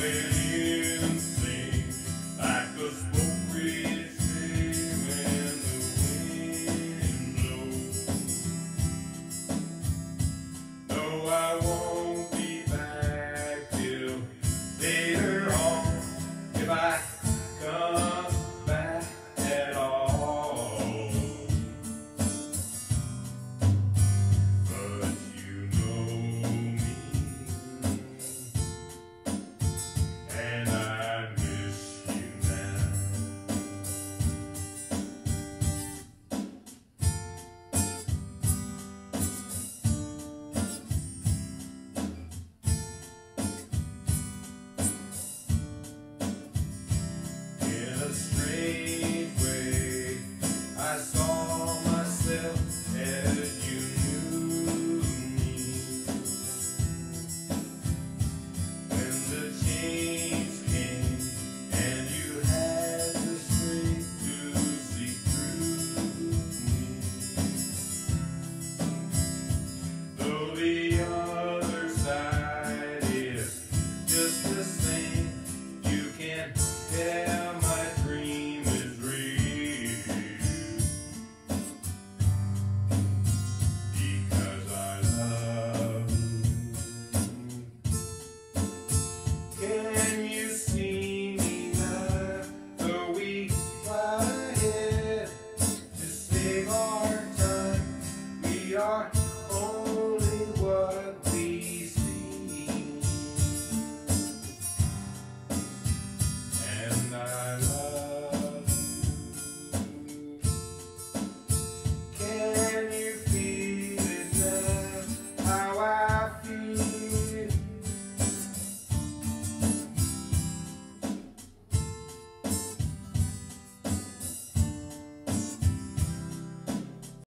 away. yeah. only one.